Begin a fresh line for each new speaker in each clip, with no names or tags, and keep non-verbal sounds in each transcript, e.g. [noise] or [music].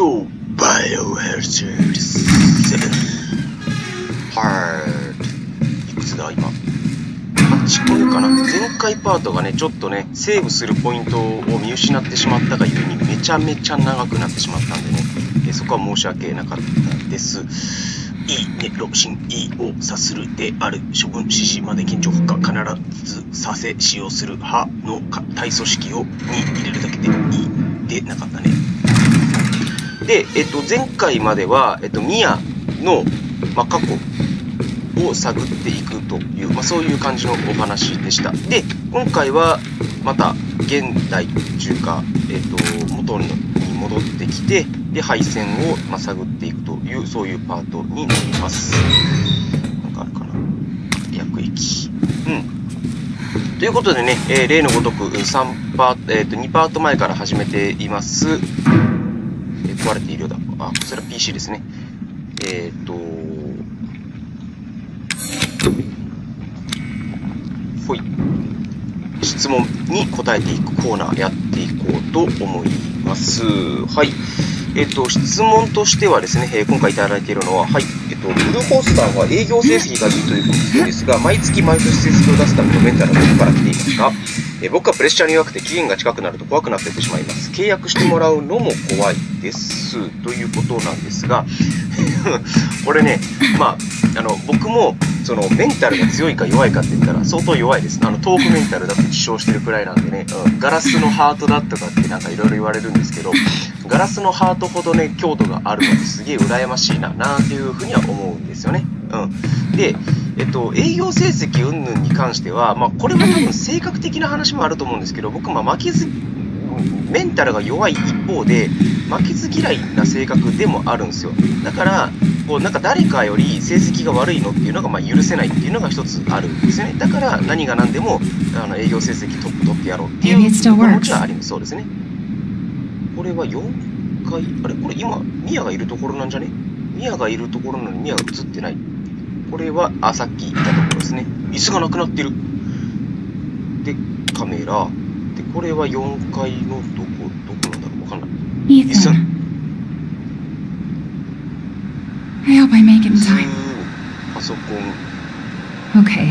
まいりましょう。バイオハザード7。ハード。いくつだ？今。8個目かな。前回パートがね、ちょっとね、セーブするポイントを見失ってしまったがゆえに、めちゃめちゃ長くなってしまったんでね、えそこは申し訳なかったです。いいね、ロシン、いをさするである処分指示まで緊張負荷必ずさせ使用する派の体組織をに入れるだけでいいでなかったね。で、えっと、前回までは、えっと、ミヤの、まあ、過去を探っていくという、まあ、そういう感じのお話でした。で、今回はまた現代中華、えっと、元に戻ってきて、で、配線を、まあ、探っていくという、そういうパートになります。なんかあるかな？薬液。うん。ということでね、えー、例のごとく3パート、えっ、ー、と、2パート前から始めています。壊れているようだ。あ、こちら PC ですね。えっ、と、ほい。質問に答えていくコーナーやっていこうと思います。はい。えっ、と、質問としてはですね、え、今回いただいているのは、はい。えっ、と、ブルーホースさんは営業成績がいいということですが、毎月毎年成績を出すためのメンタルはどこから来ていますかえ僕はプレッシャーに弱くて期限が近くなると怖くなっててしまいます。契約してもらうのも怖いです。ということなんですが、[laughs] これね、まあ、あの、僕も、その、メンタルが強いか弱いかって言ったら相当弱いです。あの、トークメンタルだと自称してるくらいなんでね、うん、ガラスのハートだとかってなんかいろいろ言われるんですけど、ガラスのハートほどね、強度があるのですげえ羨ましいな、なんていうふうには思うんですよね。うん。で、えっと、営業成績云々に関しては、まあ、これも多分性格的な話もあると思うんですけど、僕、まあ、負けず、メンタルが弱い一方で、負けず嫌いな性格でもあるんですよ。だから、こう、なんか誰かより成績が悪いのっていうのが、まあ、許せないっていうのが一つあるんですよね。だから、何が何でも、あの、営業成績トップ取ってやろうっていう気持ちはあります。そうですね。これは4回、あれ？これ今、ミヤがいるところなんじゃね？ミヤがいるところなのにミヤが映ってない。これは、あ、さっき言ったところですね。椅子がなくなってる。で、カメラ。で、これは4階のどこ、どこなんだろう？わかんない。椅子。
I hope I make it in time?
パソコ
ン。Okay.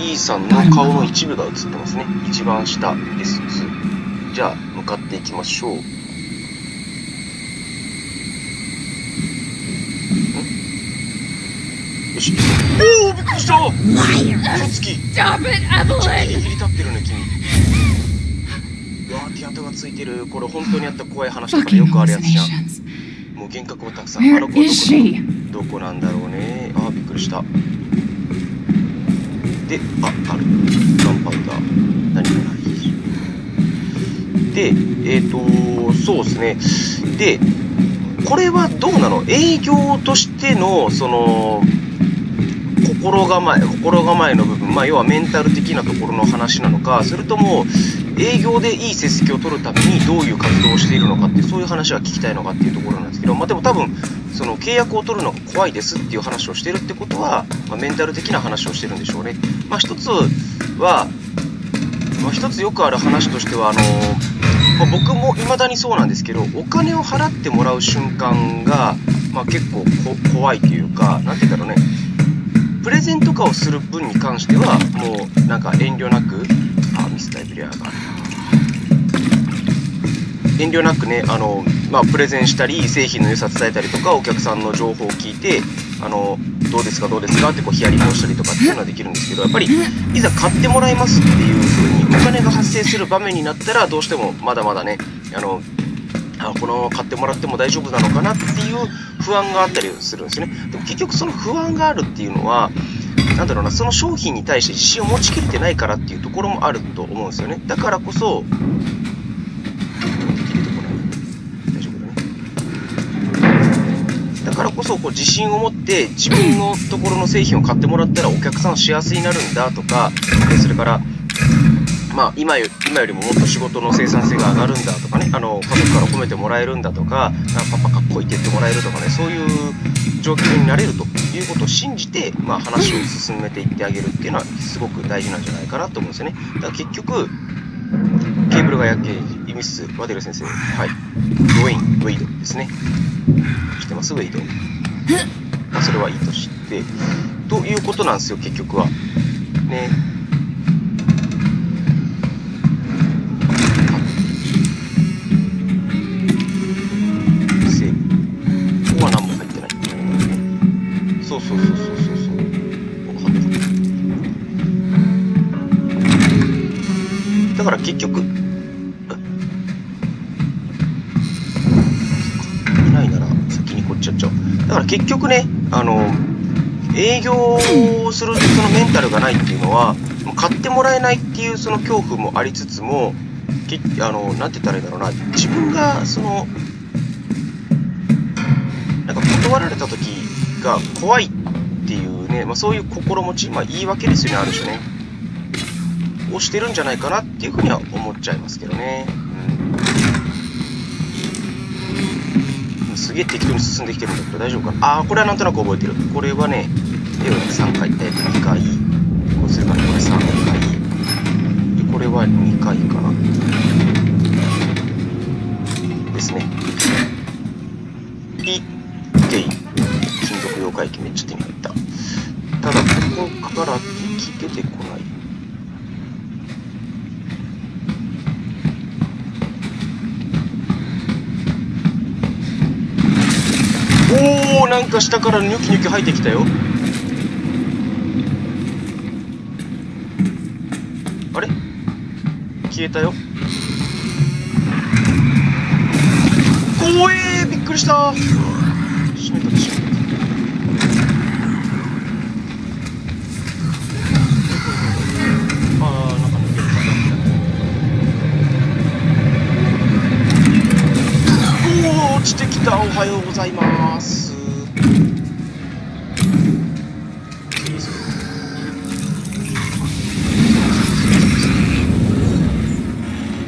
E さんの顔の一部が映ってますね。一番下 S2。じゃあ、向かっていきましょう。よし。おおびっくりした嘘つき
Stop it, Evelyn!
ギリギリ立ってるね、君。うわ手跡がついてる。これ本当にあった怖い話とかよくあるやつじゃん。もう幻覚もたくさん。あの子はどこなんだろうね。ああ、びっくりした。で、あ、ある。ガンパウダー。何もない。で、えっ、ー、と、そうですね。で、これはどうなの？営業としての、その、心構え、心構えの部分、まあ、要はメンタル的なところの話なのか、それとも、営業でいい成績を取るためにどういう活動をしているのかって、そういう話は聞きたいのかっていうところなんですけど、まあ、でも多分、その契約を取るのが怖いですっていう話をしてるってことは、まあ、メンタル的な話をしてるんでしょうね。まあ、一つは、まあ、一つよくある話としては、あのまあ、僕も未だにそうなんですけど、お金を払ってもらう瞬間が、まあ、結構怖いというか、なんて言うんだろうね、プレゼンとかをする分に関しては、もうなんか遠慮なく、あ、ミスタイブレアが遠慮なくね、あの、まあ、プレゼンしたり、製品の良さ伝えたりとか、お客さんの情報を聞いて、あの、どうですか、どうですかってこうヒアリングをしたりとかっていうのはできるんですけど、やっぱり、いざ買ってもらいますっていう風に、お金が発生する場面になったら、どうしてもまだまだね、あの、あこのまま買ってもらっても大丈夫なのかなっていう不安があったりするんですね。でも結局その不安があるっていうのは、なんだろうな、その商品に対して自信を持ちきれてないからっていうところもあると思うんですよね。だからこそ、こそこう自信を持って自分のところの製品を買ってもらったらお客さんは幸せになるんだとか、それからまあ、今よ今よりももっと仕事の生産性が上がるんだとかねあの家族から褒めてもらえるんだとかパパかっこいいって言ってもらえるとかねそういう状況になれるということを信じて、まあ、話を進めていってあげるっていうのはすごく大事なんじゃないかなと思うんですよね。だから結局ケーブルが焼け医務室ワデル先生。はい。ドウェイン、ウェイドですね。来てます、ウェイド。まあ、それはいいとして。ということなんですよ、結局は。ね。だから結局ね、あの、営業をするそのメンタルがないっていうのは、買ってもらえないっていうその恐怖もありつつも、あの、なんて言ったらいいんだろうな、自分がその、なんか断られた時が怖いっていうね、まあ、そういう心持ち、まあ、言い訳ですよね、ある種ね。をしてるんじゃないかなっていうふうには思っちゃいますけどね。うん、すげえ適当に進んできてるんだけど大丈夫かな？ああ、これはなんとなく覚えてる。これはね、絵を、3回、えっ、と、2回。こうするかなこれ3回。で、これは2回かな。ですね。ピッテイ。金属妖怪機めっちゃ手に入った。ただ、ここから敵出てこない。おーなんか下からニョキニョキ入ってきたよ。あれ？消えたよ。怖えー！びっくりした。閉めた閉めた。あーなんか抜けたおお落ちてきた。おはようございます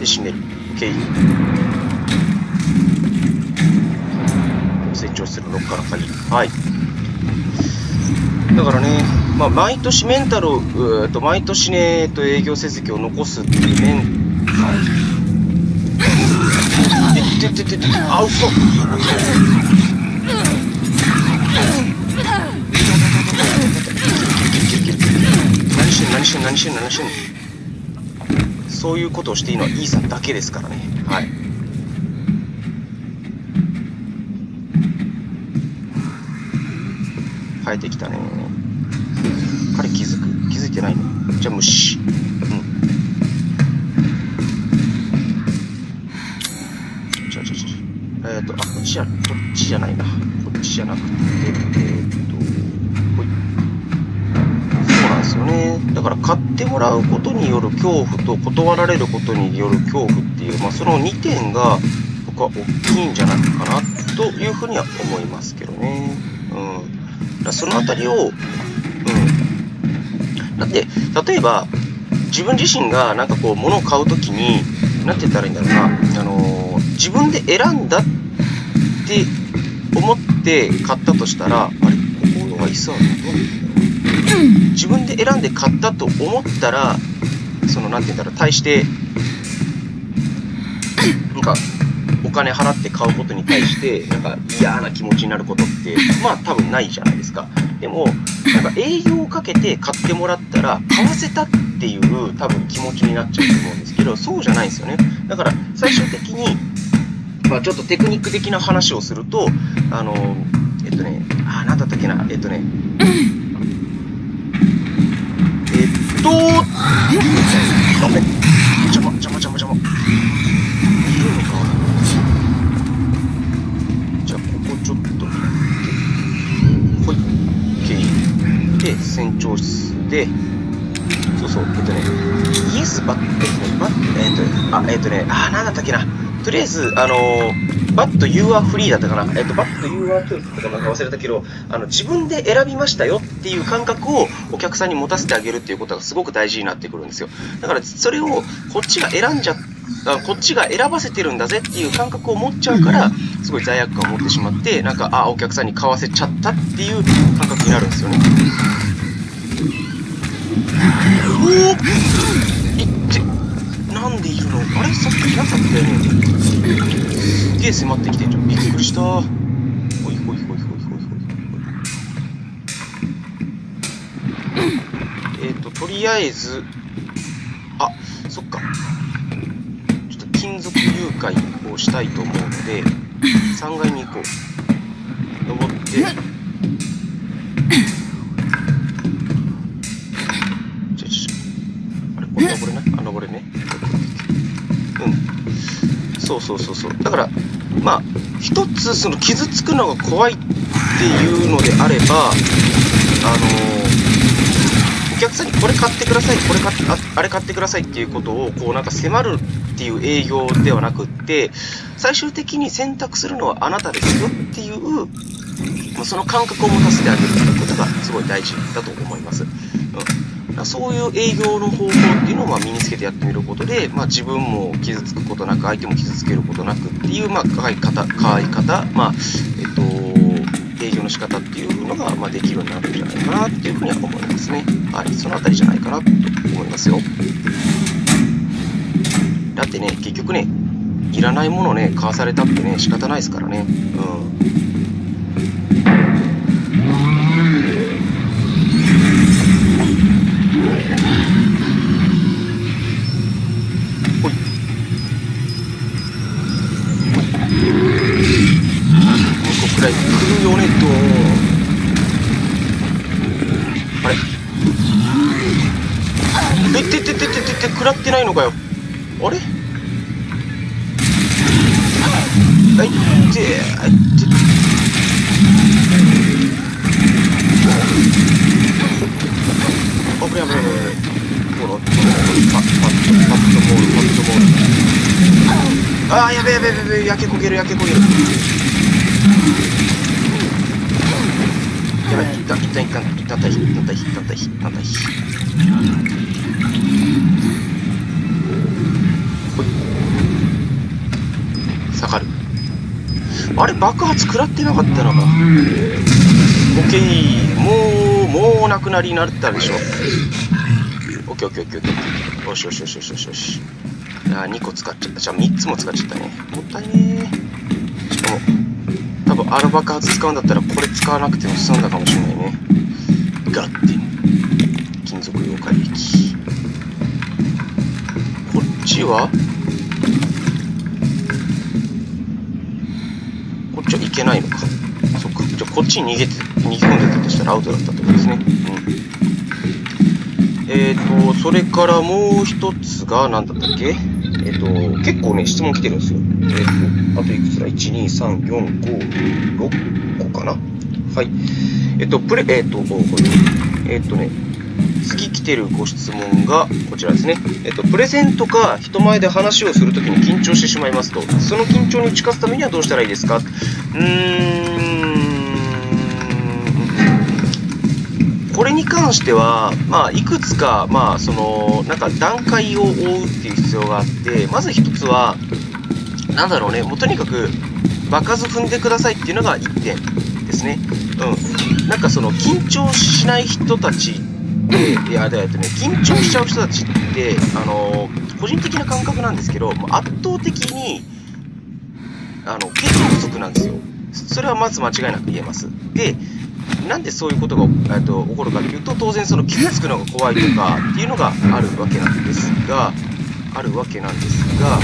で閉める OK 成長するロッカーの鍵はいだからね、まあ、毎年メンタルを、うと毎年ね、えっと営業成績を残すっていうメンタルてってってってあ嘘何してん何してん何してん何しんそういうことをしていいのはイーさんだけですからね。はい。生えてきたね彼気づく気づいてないのじゃあ無視うんちょちょちょえっ、ー、と、あ、こっちじゃ、こっちじゃないな。こっちじゃなくて、えっ、ー、と、ほい。そうなんですよね。だから買ってもらうことによる恐怖と断られることによる恐怖っていう、まあその2点が僕は大きいんじゃないかなというふうには思いますけどね。うん。そのあたりを、だって、例えば、自分自身がなんかこう物を買うときに、なんて言ったらいいんだろうな、あのー自分で選んだって思って買ったとしたら、あれここは椅子はどうなんだろう自分で選んで買ったと思ったら、その、なんて言うんだろう、対して、なんか、お金払って買うことに対して、なんか嫌な気持ちになることって、まあ多分ないじゃないですか。でも、なんか営業をかけて買ってもらったら、買わせたっていう多分気持ちになっちゃうと思うんですけど、そうじゃないんですよね。だから最終的に、まあちょっとテクニック的な話をすると、あの、えっとね、あ、なんだったっけな、えっとね、えっと、ダメ。邪魔、邪魔、邪魔、邪魔。いるのかじゃあ、ここちょっと、ほい、OK。で、船長室で、そうそう、えっとね、イエスバッ、えっとね、バッ、えっとね、あ、えっとね、あ、なんだったっけな。とりあえず、あのー、バット You are free だったかな。えっと、バット You are choice だったかなんか忘れたけど、あの、自分で選びましたよっていう感覚をお客さんに持たせてあげるっていうことがすごく大事になってくるんですよ。だから、それをこっちが選んじゃあこっちが選ばせてるんだぜっていう感覚を持っちゃうから、すごい罪悪感を持ってしまって、なんか、あ、お客さんに買わせちゃったっていう感覚になるんですよね。おおいって、なんでいるの？あれ？さっきいなかったよねす。げえ迫ってきてんじゃん。びっくりした。ほいほいほいほいほいほいほい。えっ、と、とりあえず、あ、そっか。ちょっと金属誘拐をしたいと思うので、3階に行こう。登って、そうそうそうそう。だから、まあ、一つ、その、傷つくのが怖いっていうのであれば、あのお客さんにこれ買ってください、これ買ってあ、あれ買ってくださいっていうことを、こう、なんか迫るっていう営業ではなくって、最終的に選択するのはあなたですよっていう、その感覚を持たせてあげるっていうことがすごい大事だと思います。うんだからそういう営業の方法っていうのをま身につけてやってみることで、まあ、自分も傷つくことなく、相手も傷つけることなくっていう、まあ、可愛い方、可愛い方、まあ、えっと、営業の仕方っていうのが、ま、できるようになるんじゃないかなっていうふうには思いますね。はい、そのあたりじゃないかなと思いますよ。だってね、結局ね、いらないものね、買わされたってね、仕方ないですからね。うん。食らってないのかよ。あれ？あいって、あいって。危ない危ない危ない。この、パッ、パッ、パッとモール、パッとモール。あー、やべえやべえやべえ、焼け焦げる焼け焦げる。やばい、一旦、一旦、一旦、一旦退避、一旦退避、一旦退避、一旦退避。ほい。下がる。あれ、爆発食らってなかったのか。オッケー、もう、もうなくなりになったでしょ。オッケーオッケーオッケーオッケー。よしよしよしよしよしよし。いやー、2個使っちゃった。じゃあ3つも使っちゃったね。もったいねー。しかも、多分あの爆発使うんだったらこれ使わなくても済んだかもしれないね。ガッテン。金属溶解液。こっちは？こっちはいけないのか。そっか。じゃあこっちに逃げて、逃げ込んでたとしたらアウトだったってことですね。うん。えーと、それからもう一つが、なんだったっけ？えっ、と、結構ね、質問来てるんですよ。えっ、と、あといくつだ ?1、2、3、4、5、6個かなはい。えっ、と、プレ、えっ、と、これ、えっ、とね、次来てるご質問がこちらですね。えっと、プレゼントか人前で話をするときに緊張してしまいますと、その緊張に打ち勝つためにはどうしたらいいですか？うん、これに関しては、まあ、いくつか、まあ、その、なんか段階を追うっていう必要があって、まず一つは、なんだろうね、もうとにかく、場数踏んでくださいっていうのが1点ですね。うん。なんかその、緊張しない人たち、いや、だってね、緊張しちゃう人たちって、あの、個人的な感覚なんですけど、圧倒的に、あの、経験不足なんですよ。それはまず間違いなく言えます。で、なんでそういうことがえっと起こるかというと、当然その傷つくのが怖いとかっていうのがあるわけなんですが、あるわけなんですが、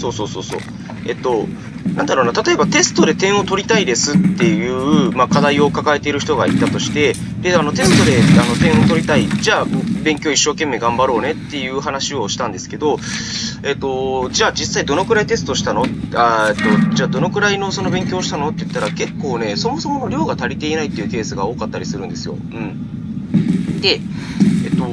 そうそうそうそう。えっと、なんだろうな、例えばテストで点を取りたいですっていう、まあ、課題を抱えている人がいたとして、で、あの、テストであの点を取りたい、じゃあ、勉強一生懸命頑張ろうねっていう話をしたんですけど、えっと、じゃあ実際どのくらいテストしたの？あえっと、じゃあどのくらいのその勉強したのって言ったら結構ね、そもそもの量が足りていないっていうケースが多かったりするんですよ。うん。で、えっと、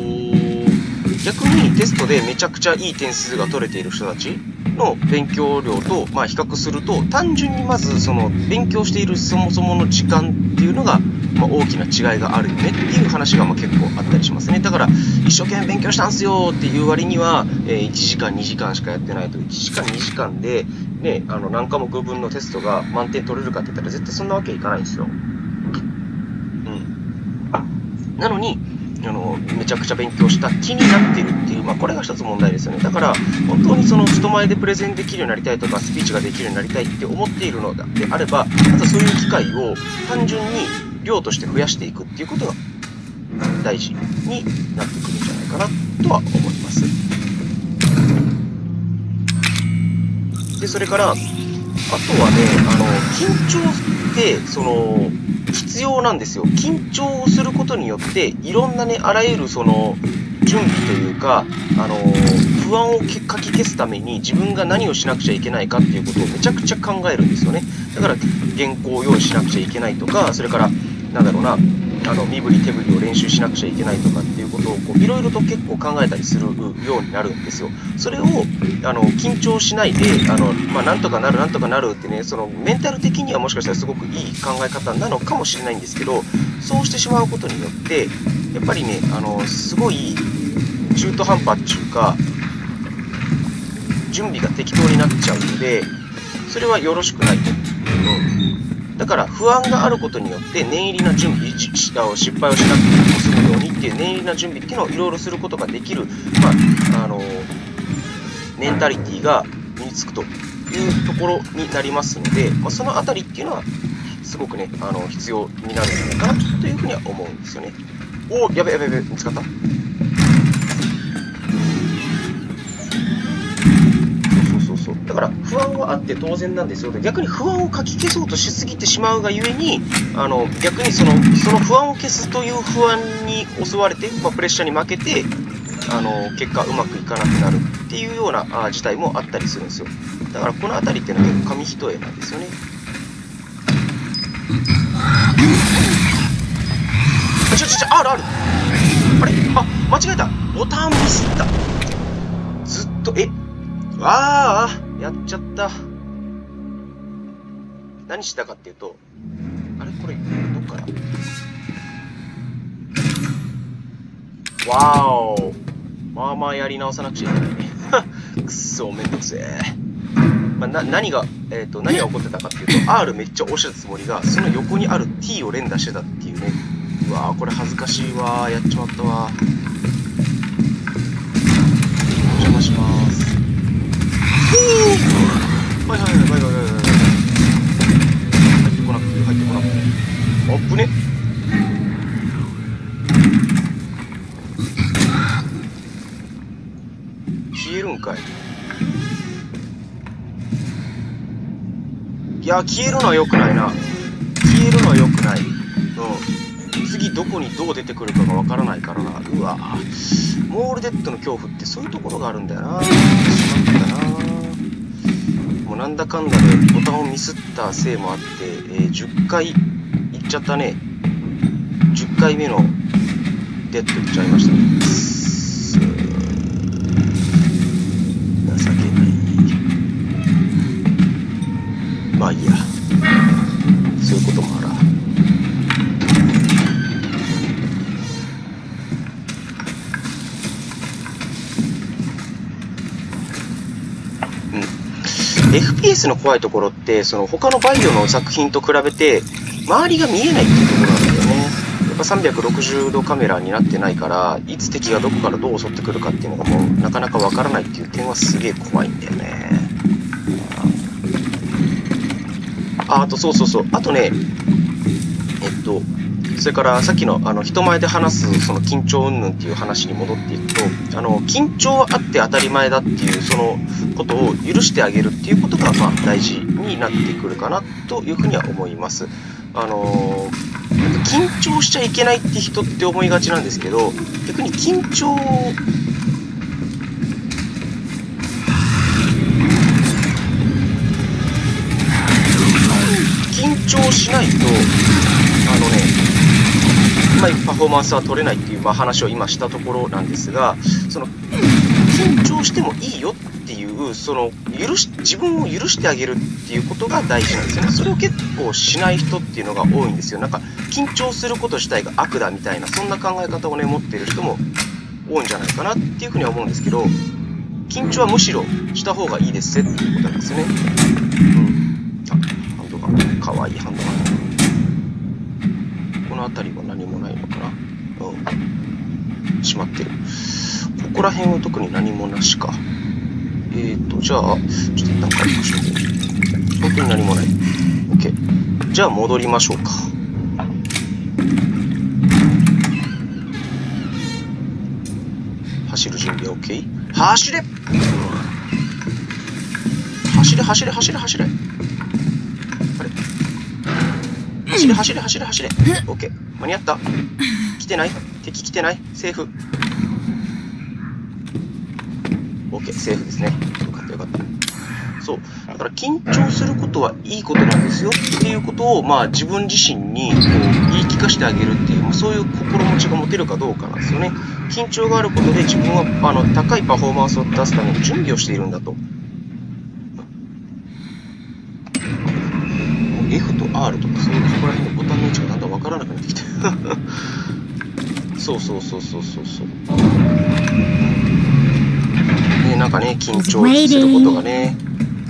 逆にテストでめちゃくちゃいい点数が取れている人たちの勉強量と、まあ、比較すると単純にまずその勉強しているそもそもの時間っていうのが、まあ、大きな違いがあるよねっていう話がまあ結構あったりしますね。だから一生懸命勉強したんすよっていう割には、えー1時間2時間しかやってないと。1時間2時間で、ね、あの何科目分のテストが満点取れるかって言ったら絶対そんなわけいかないんですよ。うん、なのにあのめちゃくちゃ勉強した気になってるっていう、まあ、これが一つ問題ですよね。だから本当にその人前でプレゼンできるようになりたいとかスピーチができるようになりたいって思っているのであればまずそういう機会を単純に量として増やしていくっていうことが大事になってくるんじゃないかなとは思います。でそれからあとはねあの緊張ってその必要なんですよ。緊張をすることによっていろんなねあらゆるその準備というかあの不安をかき消すために自分が何をしなくちゃいけないかっていうことをめちゃくちゃ考えるんですよね。だから原稿を用意しなくちゃいけないとかそれからなんだろうなあの身振り手振りを練習しなくちゃいけないとかっていうことをこういろいろと結構考えたりするようになるんですよ。それをあの緊張しないであの、まあ、なんとかなるなんとかなるってねそのメンタル的にはもしかしたらすごくいい考え方なのかもしれないんですけどそうしてしまうことによってやっぱりねあのすごい中途半端っていうか準備が適当になっちゃうのでそれはよろしくないと。うんだから不安があることによって念入りな準備、失敗をしなくても済むようにっていう念入りな準備っていうのをいろいろすることができる、まあ、あの、メンタリティが身につくというところになりますので、まあ、そのあたりっていうのはすごくね、あの、必要になるんじゃないかなというふうには思うんですよね。おやべやべやべ、見つかっただから不安はあって当然なんですよ。逆に不安をかき消そうとしすぎてしまうがゆえに、あの、逆にその、その不安を消すという不安に襲われて、まあ、プレッシャーに負けて、あの、結果うまくいかなくなるっていうようなあ事態もあったりするんですよ。だからこの辺りっていうのは結構紙一重なんですよね。あ、ちょちょちょ、あるあるあれ？あ、間違えたボタンミスったずっと、え？ああ、やっちゃった。何したかっていうと、あれ？これ、どっから？わお。まあまあやり直さなくちゃいけないね。[laughs] くっそ、めんどくせえ。まあ、な何が、えっ、と、何が起こってたかっていうと、R めっちゃ押したつもりが、その横にある T を連打してたっていうね。うわーこれ恥ずかしいわやっちまったわお邪魔します。はいはいはいはいはいはいはい入ってこなくて入ってこなくてあっぶね。消えるんかい。いや消えるのは良くないな。消えるのは良くない。うん。次どこにどう出てくるかがわからないからな。うわ。モールデッドの恐怖ってそういうところがあるんだよな。もなんだかんだでボタンをミスったせいもあって、えー10回いっちゃったね。10回目のデッドいっちゃいました。ね情けない。まあいいや。そういうこともあるうんスの怖いところってその他のバイオの作品と比べて周りが見えないっていうところなんだよね。やっぱ360度カメラになってないからいつ敵がどこからどう襲ってくるかっていうのがもうなかなかわからないっていう点はすげえ怖いんだよね。ああとそうそうそう。あとねえっとそれからさっきのあの人前で話すその緊張云々っていう話に戻っていくとあの緊張はあって当たり前だっていうそのことを許してあげるっていうことがまあ大事になってくるかなというふうには思います。あのー、緊張しちゃいけないって人って思いがちなんですけど、逆に緊張緊張しないと、まいパフォーマンスは取れないっていう、まあ、話を今したところなんですが、その緊張してもいいよっていう、その許し自分を許してあげるっていうことが大事なんですよね。それを結構しない人っていうのが多いんですよ。なんか緊張すること自体が悪だみたいな、そんな考え方をね、持ってる人も多いんじゃないかなっていうふうには思うんですけど、緊張はむしろした方がいいですっていうことなんですよね。うん。あ、ハンドガン。かわいいハンドガン。この辺りは何もないのかな？うん。閉まってる。ここら辺は特に何もなしか。えーと、じゃあ、ちょっと一旦帰りましょう。本当に何もない。OK。じゃあ戻りましょうか。走る準備 OK? 走れ走れ走れ走れ走れあれ走れ走れ走れ走れ。OK [laughs] 間に合った。来てない。敵来てない。セーフ。OK セーフですね。よかったよかった。そう。だから緊張することはいいことなんですよ。っていうことをまあ自分自身にこう言い聞かせてあげるっていう、まあ、そういう心持ちが持てるかどうかなんですよね。緊張があることで自分はあの高いパフォーマンスを出すために準備をしているんだと。F と R とかそういうそこら辺のボタンの位置がだんだんわからなくなってきて。[laughs] そうそうそうそうそうそう。ね、なんかね、緊張することがね、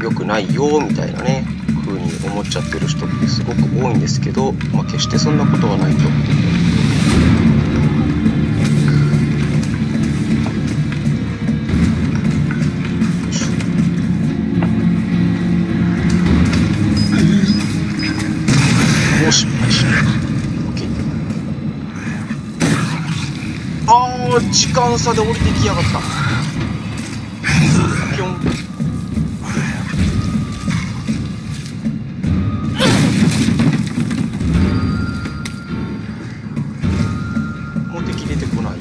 良くないよみたいなね、風に思っちゃってる人ってすごく多いんですけど、まあ、決してそんなことはないと。あー、時間差で降りてきやがった。ぴょん。もう敵出てこない。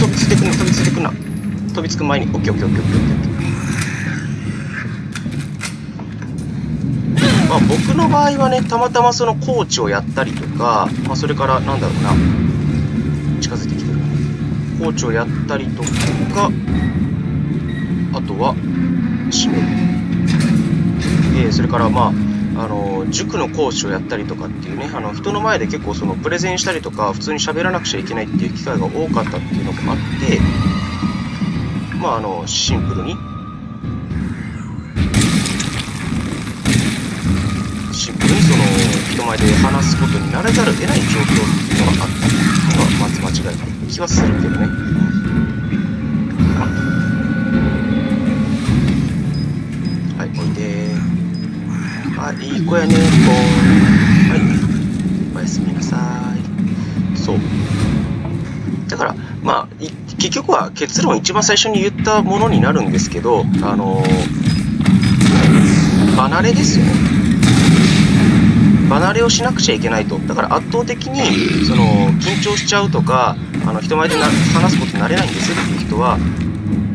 飛びついてくな飛びついてくな飛びつく前にオッケーオッケーオッケーオッケーオッケーまあ僕の場合はねたまたまそのコーチをやったりとか、まあ、それからなんだろうな近づいてきてるコーチをやったりとかあとは締める、えーそれからまああの塾の講師をやったりとかっていうねあの人の前で結構そのプレゼンしたりとか普通に喋らなくちゃいけないっていう機会が多かったっていうのもあってまああのシンプルに前で話すことになれざるを得ない状況っていうのがあったのがまず間違いない気はするけどね。はい、おいであ、いい子やね、こはい。おやすみなさい。そう。だから、まあ、い結局は結論一番最初に言ったものになるんですけど、あのー離れですよね。離れをしなくちゃいけないと。だから圧倒的に、その、緊張しちゃうとか、あの、人前で話すことになれないんですっていう人は、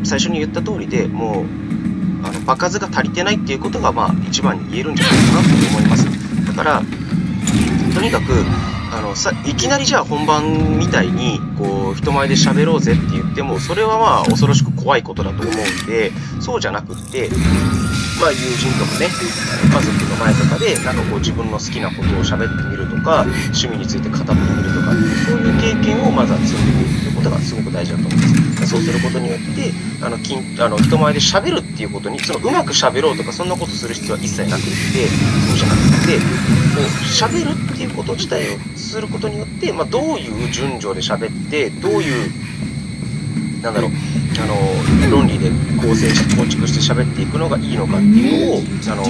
最初に言った通りでもう、あの場数が足りてないっていうことが、まあ、一番に言えるんじゃないかなと思います。だから、とにかく、あのさいきなりじゃあ本番みたいにこう人前で喋ろうぜって言ってもそれはまあ恐ろしく怖いことだと思うんでそうじゃなくってまあ友人とかね家族の前とかでなんかこう自分の好きなことを喋ってみるとか趣味について語ってみるとかそういう経験をまずは積んでみるっていうことがすごく大事だと思います。そうすることによってあのきんあの人前で喋るっていうことにそのうまく喋ろうとかそんなことする必要は一切なくってそうじゃなくてこう喋るっていうこと自体をすることによって、まあ、どういう順序で喋ってどういうなんだろうあの論理で構成して構築して喋っていくのがいいのかっていうのをあの.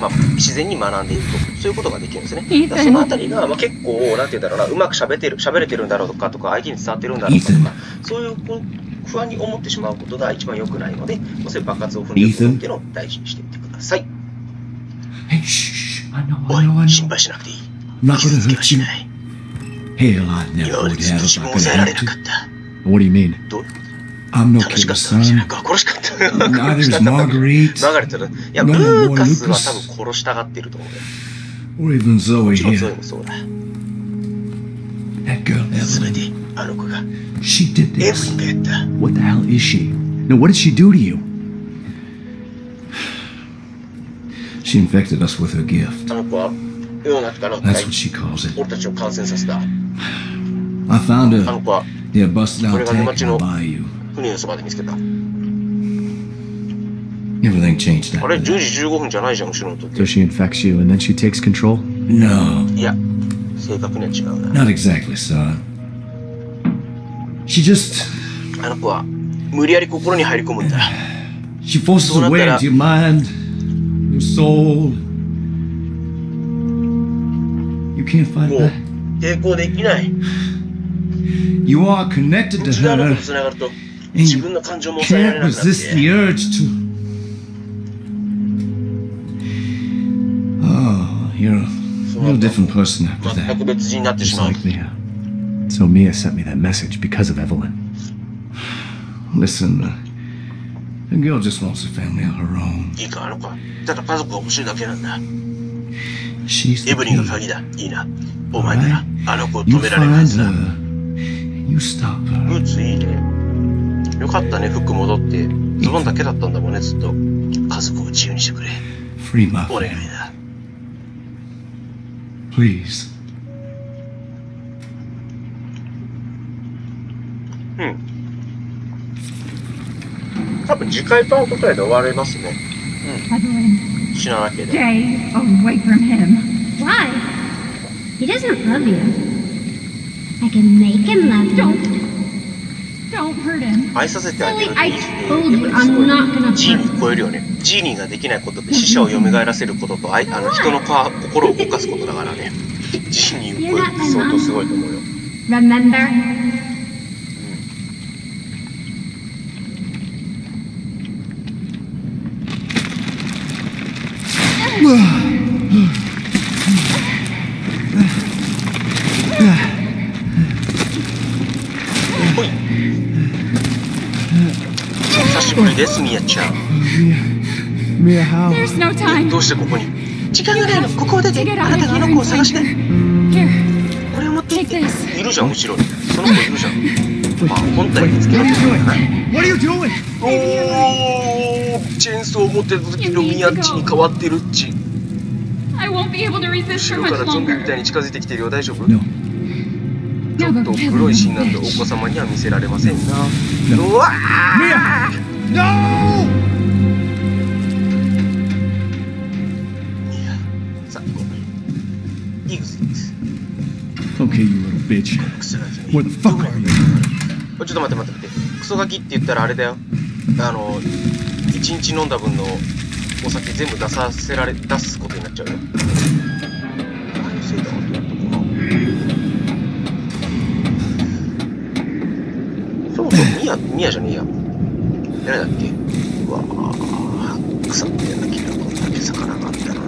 まあ、自然に学んでいくとそういうことができるんですね。だそのあたりが、まあ、結構なんて言うんだろうなうまく喋ってる喋れてるんだろうかとか相手に伝わってるんだろうかとかそういう不安に思ってしまうことが一番良くないので、まあ、そういう爆発を踏んでいくっていうのを大事にしていってください。おい、心.配しなくていい。傷つけはし.ない。今までずっと自分を抑えられなか.った。
What do you mean?
どう
I'm no
楽し
killer,
かったわけじゃな
son.
く殺しかった。
Neither
殺し
is
かった。マ
Marguerite
ーガレットだ。いや、ブ
No,
ルー
boy,
カスは
Lucas
多分殺したがってると思うよ。
or even
も
Zoe
ちろんゾエ
here.
もそうだ。
That girl,
すべ
Evelyn.
てあの子が
She did
エブリ
this.
ンがやった。
What the hell is she? No, what did she do to you? She infected us with her gift.
あの子は世の中から
That's what she calls it.
俺たちを感染させた。あ
I found
の
her.
子は
Yeah, busted out
What about
tank in the
Machino?
bayou.
船のそばで見つけた。あ
Everything changed
れ、
after
10
that.
時15分じゃないじゃん、後ろの時
So。she infects you and then she takes control?
No,
いや、正確には違うな。
not exactly, son. She just
あの子は無理やり心に入り込むんだ。
she forces her way
that
into your mind, your soul. You can't fight
もう
that.
抵抗できない。
You are connected to her.
と繋がると
And
自
you
分の感情も抑えられ
can't
なくなっ
resist the
て。
urge to. Oh, you're a real different person after
全
that.
く別人になってし
Just
まう。
like Mia. So Mia sent me that message because of Evelyn.
Listen, uh, the girl just wants a family of her own.
いいか、あの子は。ただ家族が欲しいだけなんだ。
She's
エ
the
ブリンが
key.
鍵だ。いいな。お前なら、あの子を
You
止められるは
find
ずだ。
her. You stop
ブ
her.
よかったね、服戻って。ズボンだけだったんだもんね、ずっと。家族を自由にしてくれ。
フリ
ーマフ
ィ
ン。
プリーズ。
うん。多分次回との答えで終わりますね。
うん。
死ななければ。
Jay,
Don't hurt him.
愛させてあげる
Silly, I
いいね
told you
やっぱりすごい
I'm not gonna
ジーニー超えるよね。ジーニーができないことって死者を蘇らせることと、あいあの人のか心を動かすことだからね。ジーニーを超えるって相当すごいと思うよ。
Remember??
ほ久しぶりです、ミヤちゃん。
Mia, how?
There's no time.
どうしてここに？時間がないの、ここを出て、あなた
here
の
and
子を探して。これを持ってい
Take
て。いるじゃん、後ろに。その子いるじゃん。まあ、本体見つけ
are
き
you
ゃいけない。
doing? What are you doing?
おーチェーンソーを持ってた時のミヤっちに変わってるっち。後ろからゾンビみ.たいに近づいてきてるよ、大丈夫
？No.
ちょっと黒いシーンなんでお子様には見せられませんな。うわ
Mia! No!
ミヤ、さあ行こう。イグジッ
Okay, you little bitch.
ト、クソガキ。
Where the fuck are you?
おちょっと待って待って待って。クソガキって言ったらあれだよ。あの、一日飲んだ分のお酒全部出させられ、出すことになっちゃうよ。ああいうせいだわ、どうやったかな。そもそもミヤ、ミヤじゃねえや。誰だっけ？うわぁ、腐ってんだけど、こんだけ魚があったらな。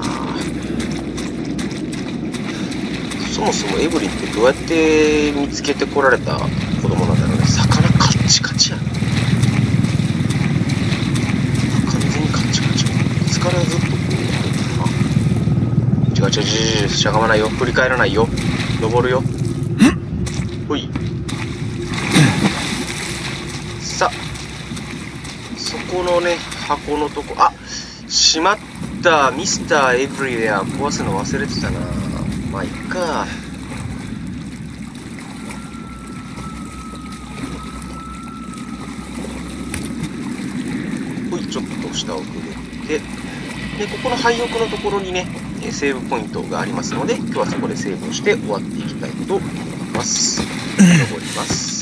そもそもエブリンってどうやって見つけてこられた子供なんだろうね。魚カッチカチやな。完全にカッチカチ。いつからずっとこうやるのかな。違う違う違う違う、しゃがまないよ。振り返らないよ。登るよ。ほい。さあ、そこのね、箱のとこ、あしまった、ミスターエブリウェア壊すの忘れてたな。まあ、いっか。ほい、ちょっと下をくぐって、で、ここの廃屋のところにね、セーブポイントがありますので、今日はそこでセーブをして終わっていきたいと思います。登ります。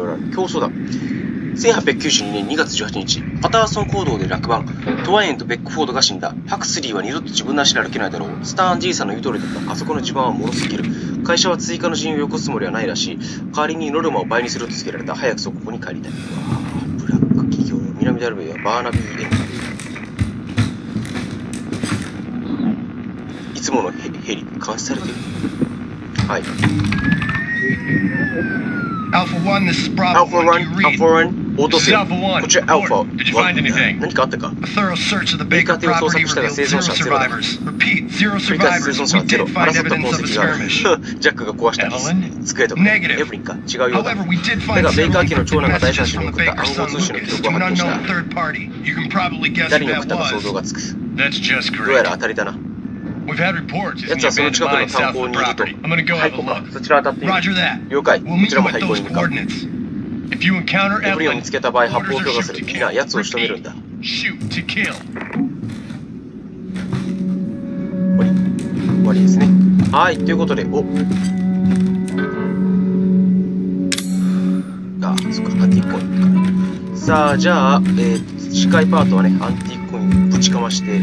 ろいろある。競争だ。1892年2月18日、パターソン行動で落盤。トワイエンとベックフォードが死んだ。ハクスリーは二度と自分の足で歩けないだろう。スターンじいさんの言う通りだった。あそこの地盤は脆すぎる。会社は追加の人員をよこすつもりはないらしい。代わりにノルマを倍にすると告げられた。早くそこに帰りたい。ブラック企業。南ダルベイはバーナビーエンいつものヘヘリ、監視されてる。はい。
Alpha 1, this is
ア
Bravo
ルファ
1.
1、
Do you
アル
read?
ファ1、応答せよ。
This is Alpha One.
こちらアルファ
Report. Did you find anything?
何かあったか
A thorough search of the Baker property revealed
生
zero survivors. Repeat, zero survivors. We did
争
find evidence
痕
of a skirmish.
ジャックが壊した？机とか。
Negative.
エブリンか。違うようだ。
However, we did
だが
find
ベイカー家の長男が第三
messages
者に
from
送
the
った暗号通信の記録を発見した
unknown。third party. You can probably guess
誰
who
に送っ
that
たか想像
was.
がつく。
That's just
どうやら.当たりだな。奴はその近くの参
考
にいると。ハ
イ
コ
マ、
そちら当たっている。了解。こちらもハイ
コ
に向かう。エブリオン
に
つけた場合、発砲
を
許可する。みんな、奴を仕留めるんだ。終わり。終わりですね。はい、ということで、おあ、そっか、アンティーコインか。さあ、じゃあ、えー、次回パートはね、アンティーコイン。ちかまして、え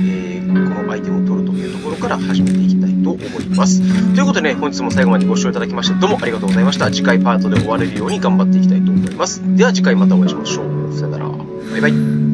ー、このアイテムを取るというところから始めていきたいと思います。ということでね、本日も最後までご視聴いただきまして、どうもありがとうございました。次回パートで終われるように頑張っていきたいと思います。では次回またお会いしましょう。さよなら。バイバイ。